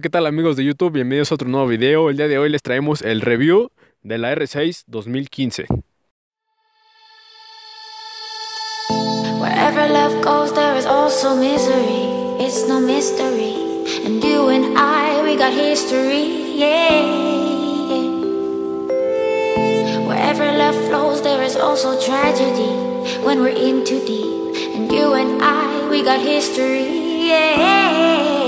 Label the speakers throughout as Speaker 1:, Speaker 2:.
Speaker 1: ¿qué tal amigos de YouTube? Bienvenidos a otro nuevo video. El día de hoy les traemos el review de la R6 2015. Wherever love goes, there is also misery. It's no mystery. And you and I, we got history. Yeah. Wherever love flows, there is also tragedy. When we're in too deep. And you and I, we got history. Yeah.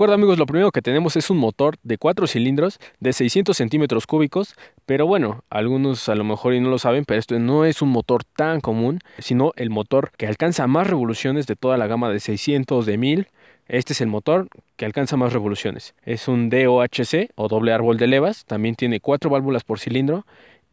Speaker 1: De acuerdo amigos, lo primero que tenemos es un motor de 4 cilindros de 600 centímetros cúbicos, pero bueno, algunos a lo mejor y no lo saben, pero esto no es un motor tan común, sino el motor que alcanza más revoluciones de toda la gama de 600, de 1000. Este es el motor que alcanza más revoluciones. Es un DOHC o doble árbol de levas, también tiene 4 válvulas por cilindro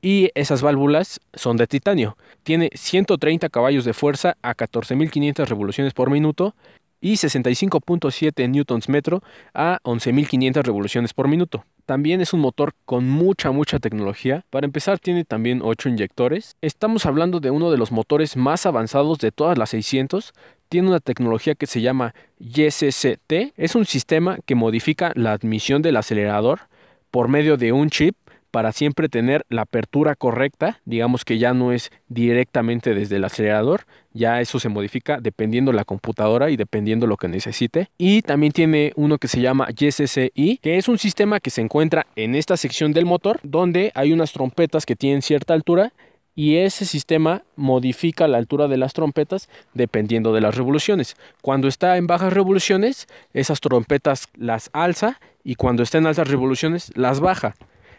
Speaker 1: y esas válvulas son de titanio. Tiene 130 caballos de fuerza a 14.500 revoluciones por minuto y 65.7 newtons metro a 11.500 revoluciones por minuto. También es un motor con mucha, mucha tecnología. Para empezar, tiene también 8 inyectores. Estamos hablando de uno de los motores más avanzados de todas las 600. Tiene una tecnología que se llama YSCT. Es un sistema que modifica la admisión del acelerador por medio de un chip para siempre tener la apertura correcta, digamos que ya no es directamente desde el acelerador, ya eso se modifica dependiendo la computadora y dependiendo lo que necesite. Y también tiene uno que se llama YSCI, que es un sistema que se encuentra en esta sección del motor, donde hay unas trompetas que tienen cierta altura y ese sistema modifica la altura de las trompetas dependiendo de las revoluciones. Cuando está en bajas revoluciones, esas trompetas las alza y cuando está en altas revoluciones las baja.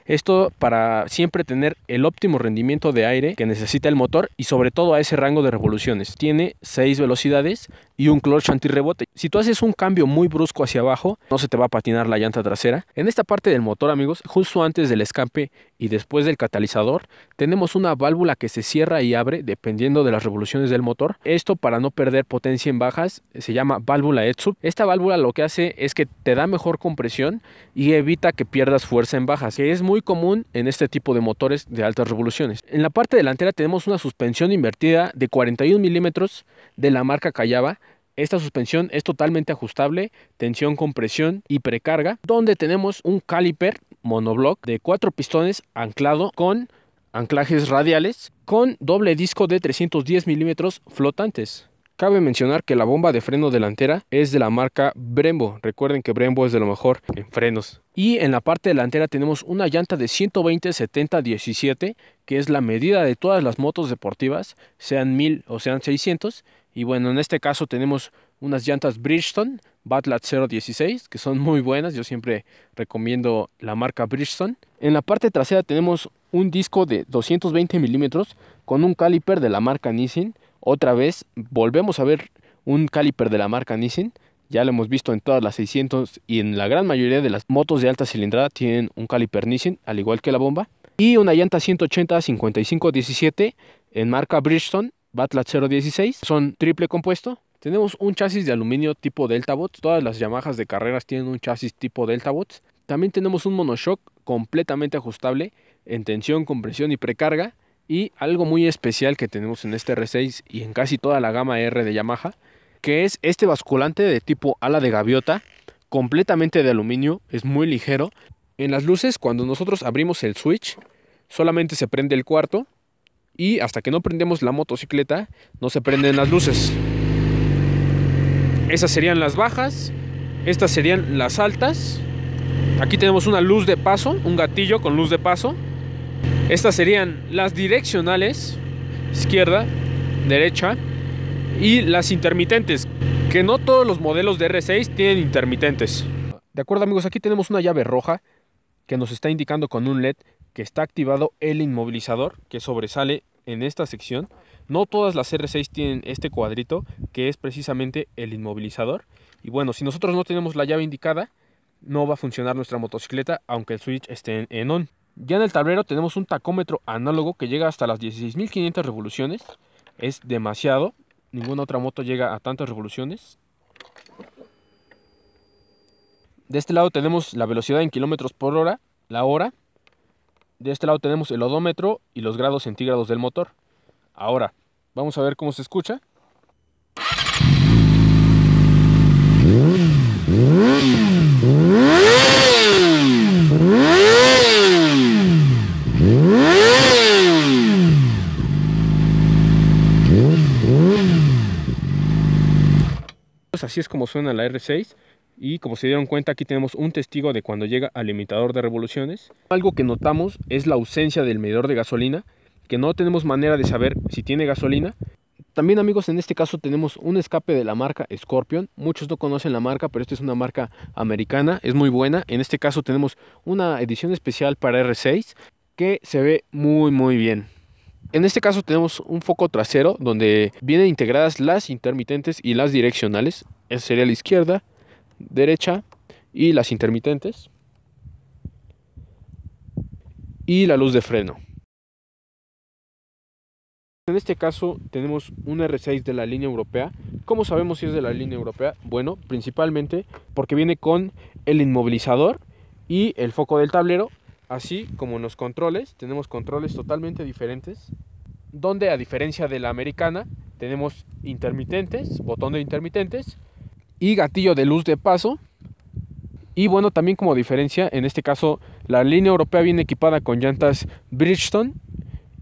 Speaker 1: Esto para siempre tener el óptimo rendimiento de aire que necesita el motor y sobre todo a ese rango de revoluciones. Tiene 6 velocidades y un clutch antirrebote. Si tú haces un cambio muy brusco hacia abajo, no se te va a patinar la llanta trasera. En esta parte del motor, amigos, justo antes del escape y después del catalizador, tenemos una válvula que se cierra y abre dependiendo de las revoluciones del motor. Esto para no perder potencia en bajas se llama válvula ETSUB. Esta válvula lo que hace es que te da mejor compresión y evita que pierdas fuerza en bajas, que es muy común en este tipo de motores de altas revoluciones. En la parte delantera tenemos una suspensión invertida de 41 milímetros de la marca Callaba esta suspensión es totalmente ajustable, tensión, compresión y precarga, donde tenemos un caliper monoblock de cuatro pistones anclado con anclajes radiales con doble disco de 310 milímetros flotantes. Cabe mencionar que la bomba de freno delantera es de la marca Brembo. Recuerden que Brembo es de lo mejor en frenos. Y en la parte delantera tenemos una llanta de 120 70 17, que es la medida de todas las motos deportivas, sean 1000 o sean 600, y bueno, en este caso tenemos unas llantas Bridgestone Batlat 016 que son muy buenas. Yo siempre recomiendo la marca Bridgestone. En la parte trasera tenemos un disco de 220 milímetros con un caliper de la marca Nissin. Otra vez volvemos a ver un caliper de la marca Nissin. Ya lo hemos visto en todas las 600 y en la gran mayoría de las motos de alta cilindrada tienen un caliper Nissin, al igual que la bomba. Y una llanta 180 55 17 en marca Bridgestone Batlat 016. Son triple compuesto. Tenemos un chasis de aluminio tipo Delta Bots. Todas las Yamahas de carreras tienen un chasis tipo Delta Bots. También tenemos un monoshock completamente ajustable en tensión, compresión y precarga. Y algo muy especial que tenemos en este R6 y en casi toda la gama R de Yamaha que es este basculante de tipo ala de gaviota, completamente de aluminio, es muy ligero. En las luces, cuando nosotros abrimos el switch, solamente se prende el cuarto y hasta que no prendemos la motocicleta, no se prenden las luces. Esas serían las bajas, estas serían las altas. Aquí tenemos una luz de paso, un gatillo con luz de paso. Estas serían las direccionales, izquierda, derecha, y las intermitentes, que no todos los modelos de R6 tienen intermitentes. De acuerdo amigos, aquí tenemos una llave roja que nos está indicando con un LED que está activado el inmovilizador que sobresale en esta sección. No todas las R6 tienen este cuadrito que es precisamente el inmovilizador. Y bueno, si nosotros no tenemos la llave indicada, no va a funcionar nuestra motocicleta aunque el switch esté en on. Ya en el tablero tenemos un tacómetro análogo que llega hasta las 16.500 revoluciones. Es demasiado. Ninguna otra moto llega a tantas revoluciones. De este lado tenemos la velocidad en kilómetros por hora, la hora. De este lado tenemos el odómetro y los grados centígrados del motor. Ahora, vamos a ver cómo se escucha. Pues así es como suena la R6 y como se dieron cuenta aquí tenemos un testigo de cuando llega al limitador de revoluciones. Algo que notamos es la ausencia del medidor de gasolina, que no tenemos manera de saber si tiene gasolina. También amigos en este caso tenemos un escape de la marca Scorpion, muchos no conocen la marca pero esta es una marca americana, es muy buena. En este caso tenemos una edición especial para R6 que se ve muy muy bien. En este caso tenemos un foco trasero donde vienen integradas las intermitentes y las direccionales. Esa sería la izquierda, derecha y las intermitentes. Y la luz de freno. En este caso tenemos un R6 de la línea europea. ¿Cómo sabemos si es de la línea europea? Bueno, principalmente porque viene con el inmovilizador y el foco del tablero Así como los controles, tenemos controles totalmente diferentes, donde a diferencia de la americana, tenemos intermitentes, botón de intermitentes y gatillo de luz de paso. Y bueno, también como diferencia, en este caso, la línea europea viene equipada con llantas Bridgestone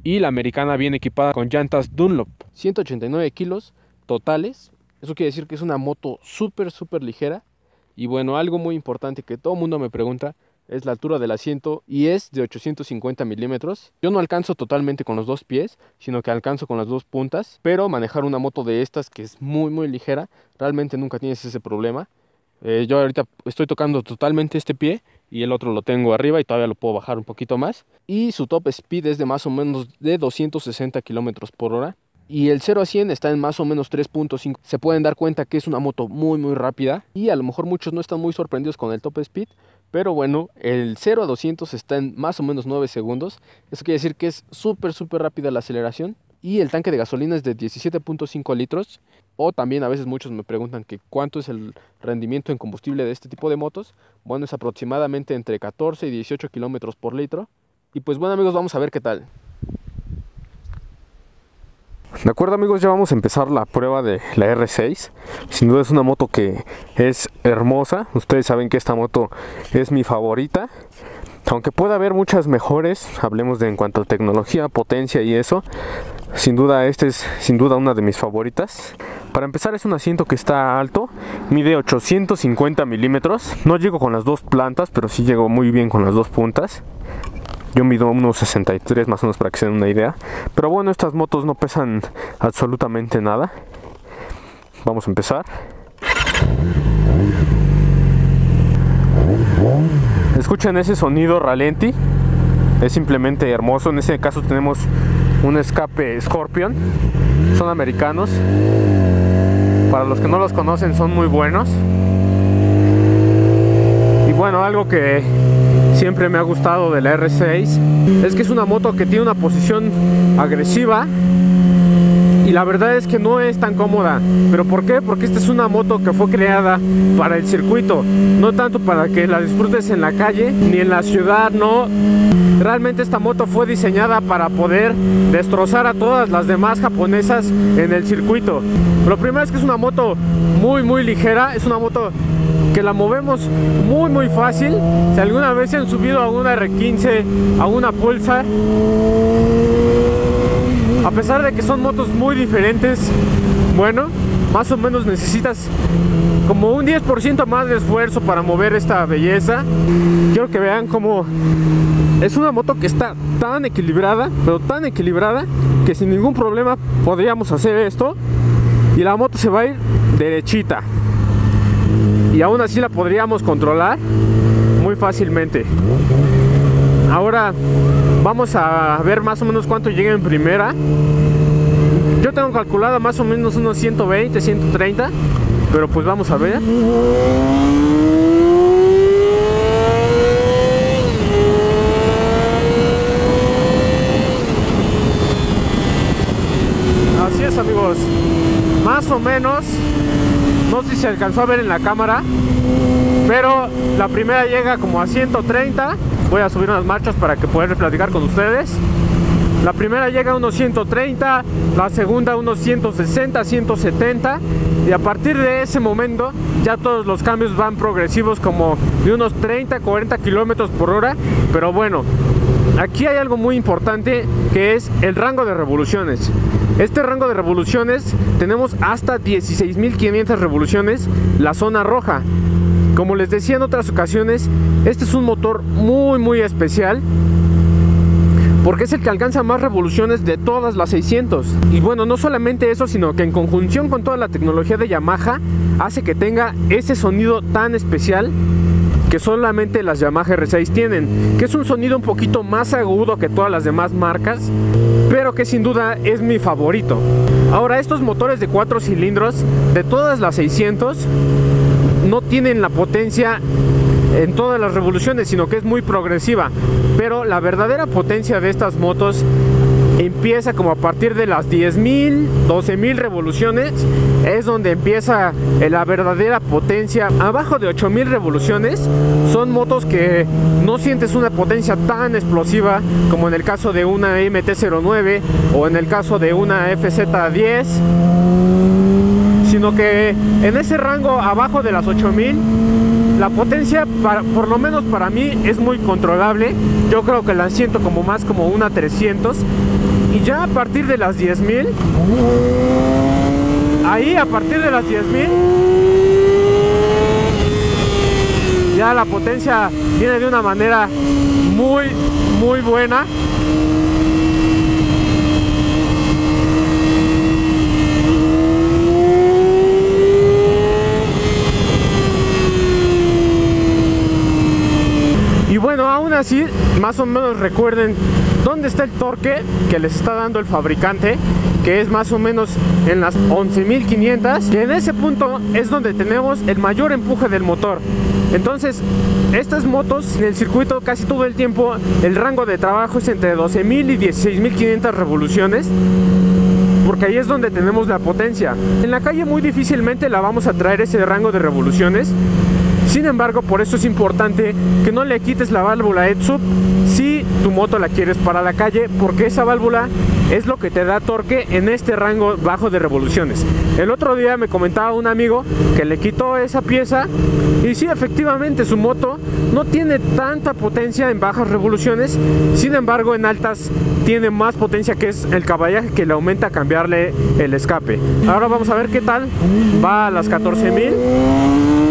Speaker 1: y la americana viene equipada con llantas Dunlop. 189 kilos totales. Eso quiere decir que es una moto súper, súper ligera. Y bueno, algo muy importante que todo el mundo me pregunta es la altura del asiento y es de 850 milímetros. Yo no alcanzo totalmente con los dos pies, sino que alcanzo con las dos puntas, pero manejar una moto de estas que es muy muy ligera, realmente nunca tienes ese problema. Eh, yo ahorita estoy tocando totalmente este pie y el otro lo tengo arriba y todavía lo puedo bajar un poquito más. Y su top speed es de más o menos de 260 kilómetros por hora. Y el 0 a 100 está en más o menos 3.5. Se pueden dar cuenta que es una moto muy muy rápida. Y a lo mejor muchos no están muy sorprendidos con el top speed. Pero bueno, el 0 a 200 está en más o menos 9 segundos. Eso quiere decir que es súper, súper rápida la aceleración. Y el tanque de gasolina es de 17.5 litros. O también a veces muchos me preguntan que cuánto es el rendimiento en combustible de este tipo de motos. Bueno, es aproximadamente entre 14 y 18 kilómetros por litro. Y pues bueno amigos, vamos a ver qué tal. De acuerdo amigos, ya vamos a empezar la prueba de la R6. Sin duda es una moto que es hermosa. Ustedes saben que esta moto es mi favorita. Aunque pueda haber muchas mejores, hablemos de en cuanto a tecnología, potencia y eso. Sin duda, esta es sin duda una de mis favoritas. Para empezar es un asiento que está alto, mide 850 milímetros. No llego con las dos plantas, pero sí llego muy bien con las dos puntas. Yo mido unos 63 más o menos para que se den una idea. Pero bueno, estas motos no pesan absolutamente nada. Vamos a empezar. Escuchen ese sonido ralenti. Es simplemente hermoso. En este caso tenemos un escape Scorpion. Son americanos. Para los que no los conocen son muy buenos. Y bueno, algo que siempre me ha gustado de la R6 es que es una moto que tiene una posición agresiva y la verdad es que no es tan cómoda. ¿Pero por qué? Porque esta es una moto que fue creada para el circuito, no tanto para que la disfrutes en la calle ni en la ciudad, no. Realmente esta moto fue diseñada para poder destrozar a todas las demás japonesas en el circuito. Lo primero es que es una moto muy muy ligera, es una moto que la movemos muy muy fácil. Si alguna vez han subido a una R15, a una Pulsar, a pesar de que son motos muy diferentes, bueno, más o menos necesitas como un 10% más de esfuerzo para mover esta belleza. Quiero que vean cómo es una moto que está tan equilibrada, pero tan equilibrada, que sin ningún problema podríamos hacer esto y la moto se va a ir derechita. Y aún así la podríamos controlar muy fácilmente. Ahora vamos a ver más o menos cuánto llega en primera. Yo tengo calculado más o menos unos 120, 130, pero pues vamos a ver. Así es amigos, más o menos, se alcanzó a ver en la cámara, pero la primera llega como a 130 voy a subir unas marchas para que pueda platicar con ustedes. La primera llega a unos 130 la segunda a unos 160 170 y a partir de ese momento ya todos los cambios van progresivos como de unos 30 40 kilómetros por hora. Pero bueno aquí hay algo muy importante que es el rango de revoluciones este rango de revoluciones tenemos hasta 16.500 revoluciones la zona roja como les decía en otras ocasiones, este es un motor muy muy especial porque es el que alcanza más revoluciones de todas las 600. Y bueno, no solamente eso, sino que en conjunción con toda la tecnología de Yamaha hace que tenga ese sonido tan especial que solamente las Yamaha R6 tienen, que es un sonido un poquito más agudo que todas las demás marcas, pero que sin duda es mi favorito. Ahora, estos motores de 4 cilindros de todas las 600 no tienen la potencia en todas las revoluciones, sino que es muy progresiva. Pero la verdadera potencia de estas motos empieza como a partir de las 10.000, 12.000 revoluciones. Es donde empieza la verdadera potencia. Abajo de 8.000 revoluciones son motos que no sientes una potencia tan explosiva como en el caso de una MT-09 o en el caso de una FZ-10 sino que en ese rango abajo de las 8000 la potencia por lo menos para mí es muy controlable yo creo que la siento como más como una 300 y ya a partir de las 10000 ahí a partir de las 10000 ya la potencia viene de una manera muy muy buena Y bueno, aún así, más o menos recuerden dónde está el torque que les está dando el fabricante, que es más o menos en las 11.500, que en ese punto es donde tenemos el mayor empuje del motor. Entonces, estas motos en el circuito casi todo el tiempo, el rango de trabajo es entre 12.000 y 16.500 revoluciones porque ahí es donde tenemos la potencia. En la calle muy difícilmente la vamos a traer ese rango de revoluciones, sin embargo, por eso es importante que no le quites la válvula ETSUP si tu moto la quieres para la calle, porque esa válvula es lo que te da torque en este rango bajo de revoluciones. El otro día me comentaba un amigo que le quitó esa pieza y sí, efectivamente su moto no tiene tanta potencia en bajas revoluciones, sin embargo en altas tiene más potencia que es el caballaje que le aumenta cambiarle el escape. Ahora vamos a ver qué tal va a las 14.000.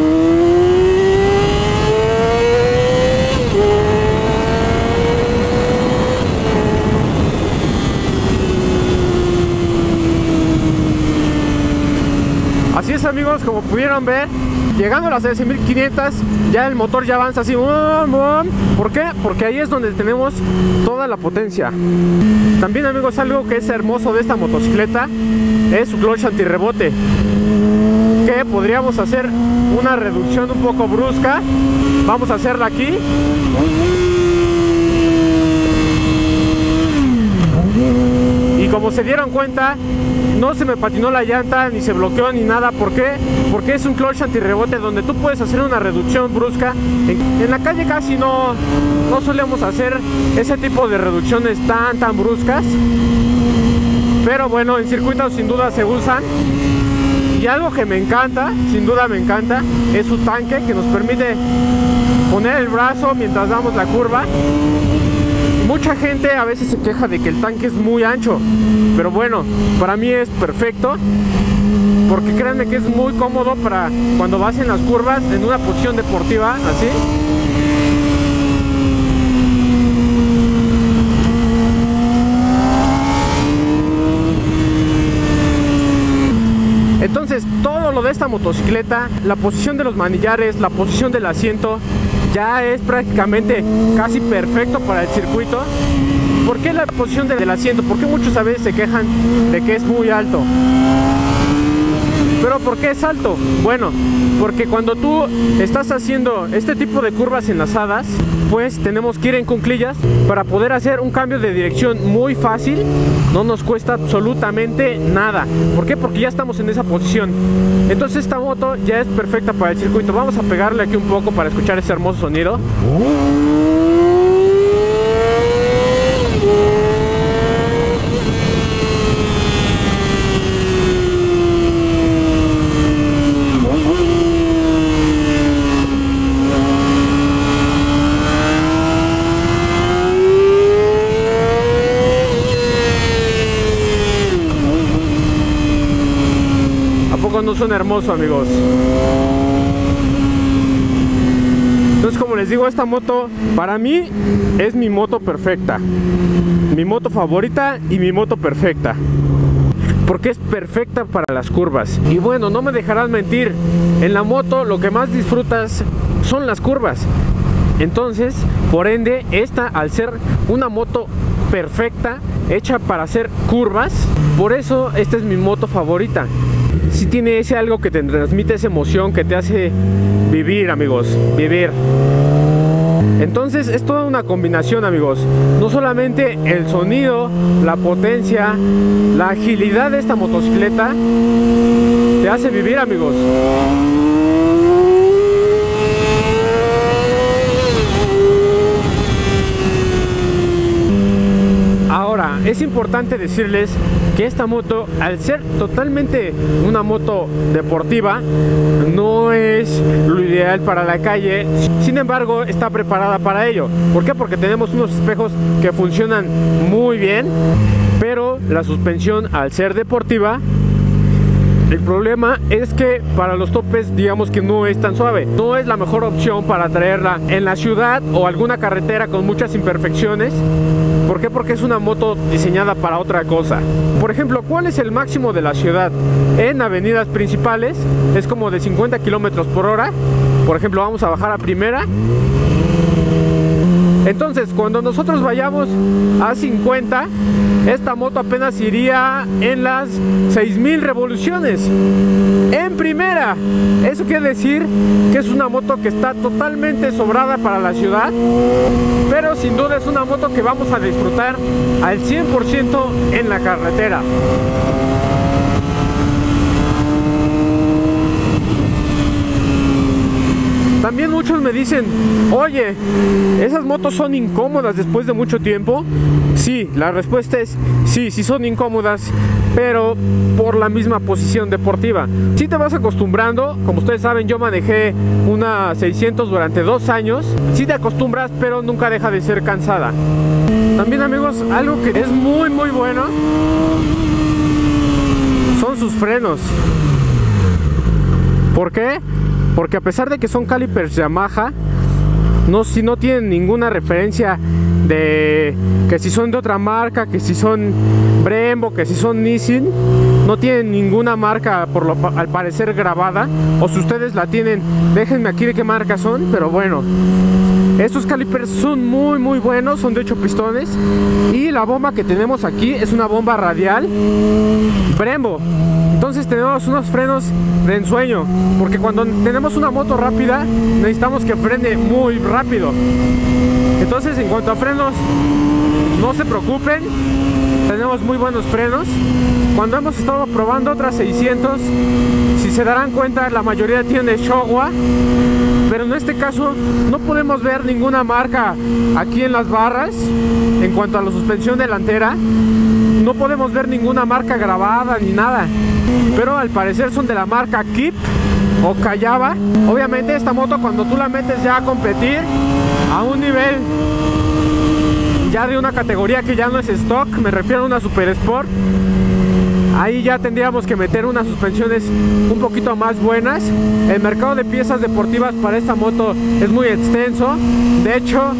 Speaker 1: amigos, como pudieron ver, llegando a las 13.500 ya el motor ya avanza así. ¿Por qué? Porque ahí es donde tenemos toda la potencia. También amigos, algo que es hermoso de esta motocicleta es su clutch antirrebote. Que podríamos hacer una reducción un poco brusca. Vamos a hacerla aquí. Como se dieron cuenta, no se me patinó la llanta, ni se bloqueó, ni nada. ¿Por qué? Porque es un clutch antirrebote donde tú puedes hacer una reducción brusca. En, la calle casi no, no solemos hacer ese tipo de reducciones tan, tan bruscas. Pero bueno, en circuitos sin duda se usan. Y algo que me encanta, sin duda me encanta, es su tanque que nos permite poner el brazo mientras damos la curva Mucha gente a veces se queja de que el tanque es muy ancho, pero bueno, para mí es perfecto porque créanme que es muy cómodo para cuando vas en las curvas en una posición deportiva así. Entonces todo lo de esta motocicleta, la posición de los manillares, la posición del asiento, ya es prácticamente casi perfecto para el circuito. ¿Por qué la posición del asiento? Porque muchos a veces se quejan de que es muy alto. ¿Pero por qué es alto? Bueno, porque cuando tú estás haciendo este tipo de curvas enlazadas, pues tenemos que ir en cunclillas para poder hacer un cambio de dirección muy fácil. No nos cuesta absolutamente nada. ¿Por qué? Porque ya estamos en esa posición. Entonces esta moto ya es perfecta para el circuito. Vamos a pegarle aquí un poco para escuchar ese hermoso sonido. Son hermosos, amigos. Entonces, como les digo, esta moto para mí es mi moto perfecta. Mi moto favorita y mi moto perfecta. Porque es perfecta para las curvas. Y bueno, no me dejarán mentir. En la moto lo que más disfrutas son las curvas. Entonces, por ende, esta al ser una moto perfecta, hecha para hacer curvas, por eso esta es mi moto favorita si tiene ese algo que te transmite esa emoción, que te hace vivir, amigos, vivir. Entonces es toda una combinación, amigos. No solamente el sonido, la potencia, la agilidad de esta motocicleta te hace vivir, amigos. Ahora, es importante decirles que esta moto, al ser totalmente una moto deportiva, no es lo ideal para la calle. Sin embargo, está preparada para ello. ¿Por qué? Porque tenemos unos espejos que funcionan muy bien, pero la suspensión, al ser deportiva, el problema es que para los topes digamos que no es tan suave. No es la mejor opción para traerla en la ciudad o alguna carretera con muchas imperfecciones ¿Por qué? Porque es una moto diseñada para otra cosa. Por ejemplo, ¿cuál es el máximo de la ciudad? En avenidas principales es como de 50 kilómetros por hora. Por ejemplo, vamos a bajar a primera entonces, cuando nosotros vayamos a 50, esta moto apenas iría en las 6000 revoluciones. En primera. Eso quiere decir que es una moto que está totalmente sobrada para la ciudad. Pero sin duda es una moto que vamos a disfrutar al 100% en la carretera. También muchos me dicen, oye, ¿esas motos son incómodas después de mucho tiempo? Sí, la respuesta es sí, sí son incómodas, pero por la misma posición deportiva. Si te vas acostumbrando, como ustedes saben, yo manejé una 600 durante dos años. Si te acostumbras, pero nunca deja de ser cansada. También amigos, algo que es muy muy bueno son sus frenos. ¿Por qué? Porque a pesar de que son calipers Yamaha, no, si no tienen ninguna referencia de que si son de otra marca, que si son Brembo, que si son Nissin, no tienen ninguna marca por lo, al parecer grabada. O si ustedes la tienen, déjenme aquí de qué marca son, pero bueno. Estos calipers son muy muy buenos, son de 8 pistones y la bomba que tenemos aquí es una bomba radial Brembo. Entonces tenemos unos frenos de ensueño, porque cuando tenemos una moto rápida necesitamos que frene muy rápido. Entonces en cuanto a frenos, no se preocupen,
Speaker 2: tenemos muy buenos frenos. Cuando hemos estado probando otras 600, si se darán cuenta, la mayoría tiene Showa, pero en este caso no podemos ver ninguna marca aquí en las barras en cuanto a la suspensión delantera. No podemos ver ninguna marca grabada ni nada, pero al parecer son de la marca Kip o Callaba. Obviamente esta moto cuando tú la metes ya a competir a un nivel ya de una categoría que ya no es stock, me refiero a una Super Sport. Ahí ya tendríamos que meter unas suspensiones un poquito más buenas. El mercado de piezas deportivas para esta moto es muy extenso. De hecho,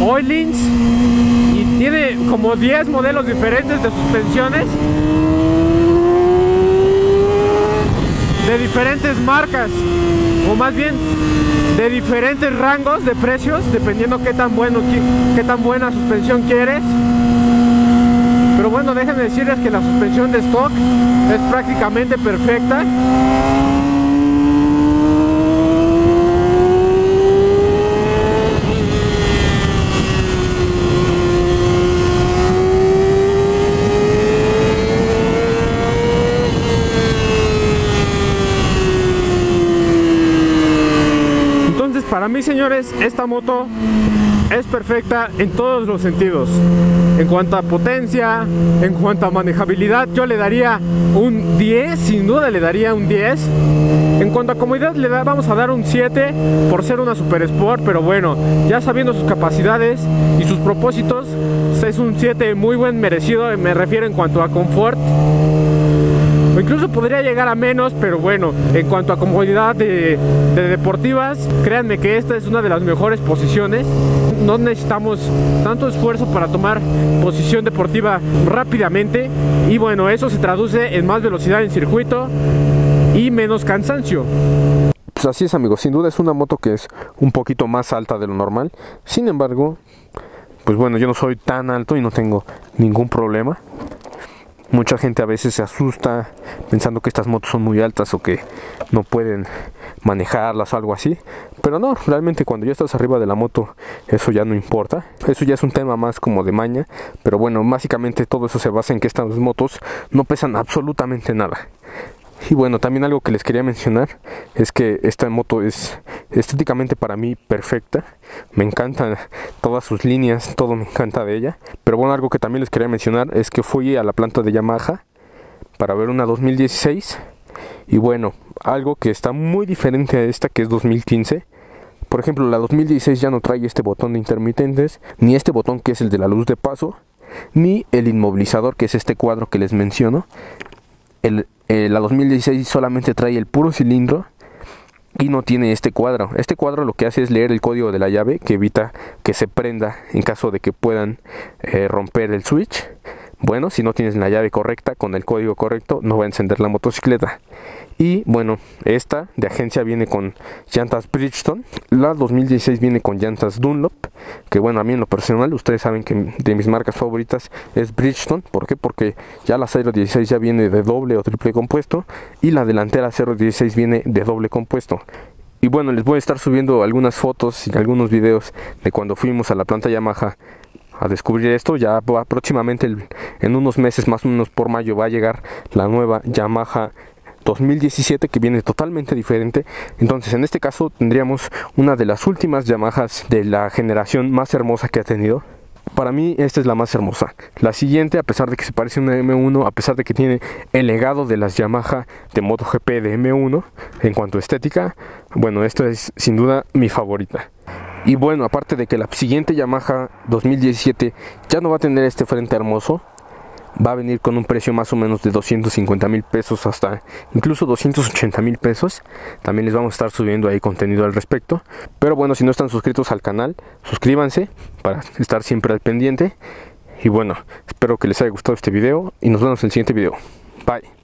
Speaker 2: Oilins y tiene como 10 modelos diferentes de suspensiones de diferentes marcas o más bien de diferentes rangos de precios dependiendo qué tan bueno qué tan buena suspensión quieres. Pero bueno déjenme decirles que la suspensión de stock es prácticamente perfecta Para mí, señores, esta moto es perfecta en todos los sentidos. En cuanto a potencia, en cuanto a manejabilidad, yo le daría un 10, sin duda le daría un 10. En cuanto a comodidad, le vamos a dar un 7 por ser una Super Sport, pero bueno, ya sabiendo sus capacidades y sus propósitos, es un 7 muy buen merecido, me refiero en cuanto a confort incluso podría llegar a menos, pero bueno, en cuanto a comodidad de, deportivas, créanme que esta es una de las mejores posiciones. No necesitamos tanto esfuerzo para tomar posición deportiva rápidamente y bueno, eso se traduce en más velocidad en circuito y menos cansancio.
Speaker 1: Pues así es amigos, sin duda es una moto que es un poquito más alta de lo normal. Sin embargo, pues bueno, yo no soy tan alto y no tengo ningún problema. Mucha gente a veces se asusta pensando que estas motos son muy altas o que no pueden manejarlas o algo así. Pero no, realmente cuando ya estás arriba de la moto eso ya no importa. Eso ya es un tema más como de maña. Pero bueno, básicamente todo eso se basa en que estas motos no pesan absolutamente nada. Y bueno, también algo que les quería mencionar es que esta moto es estéticamente para mí perfecta. Me encantan todas sus líneas, todo me encanta de ella. Pero bueno, algo que también les quería mencionar es que fui a la planta de Yamaha para ver una 2016. Y bueno, algo que está muy diferente a esta que es 2015. Por ejemplo, la 2016 ya no trae este botón de intermitentes, ni este botón que es el de la luz de paso, ni el inmovilizador que es este cuadro que les menciono. El, eh, la 2016 solamente trae el puro cilindro y no tiene este cuadro. Este cuadro lo que hace es leer el código de la llave que evita que se prenda en caso de que puedan eh, romper el switch. Bueno, si no tienes la llave correcta con el código correcto no va a encender la motocicleta. Y bueno, esta de agencia viene con llantas Bridgestone. La 2016 viene con llantas Dunlop. Que bueno, a mí en lo personal, ustedes saben que de mis marcas favoritas es Bridgestone. ¿Por qué? Porque ya la 016 ya viene de doble o triple compuesto. Y la delantera 016 viene de doble compuesto. Y bueno, les voy a estar subiendo algunas fotos y algunos videos de cuando fuimos a la planta Yamaha a descubrir esto. Ya próximamente en unos meses, más o menos por mayo, va a llegar la nueva Yamaha 2017 que viene totalmente diferente. Entonces en este caso tendríamos una de las últimas Yamahas de la generación más hermosa que ha tenido. Para mí esta es la más hermosa. La siguiente, a pesar de que se parece a una M1, a pesar de que tiene el legado de las Yamaha de MotoGP de M1 en cuanto a estética, bueno, esto es sin duda mi favorita. Y bueno, aparte de que la siguiente Yamaha 2017 ya no va a tener este frente hermoso, va a venir con un precio más o menos de 250 mil pesos hasta incluso 280 mil pesos. También les vamos a estar subiendo ahí contenido al respecto. Pero bueno, si no están suscritos al canal, suscríbanse para estar siempre al pendiente. Y bueno, espero que les haya gustado este video y nos vemos en el siguiente video. Bye.